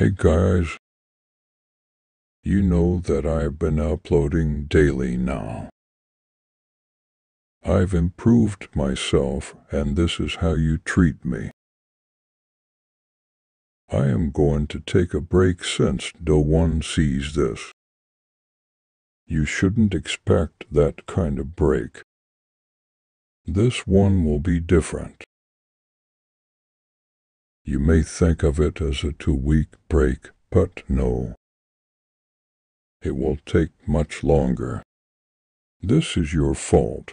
Hey guys, you know that I've been uploading daily now. I've improved myself and this is how you treat me. I am going to take a break since no one sees this. You shouldn't expect that kind of break. This one will be different. You may think of it as a two-week break, but no. It will take much longer. This is your fault.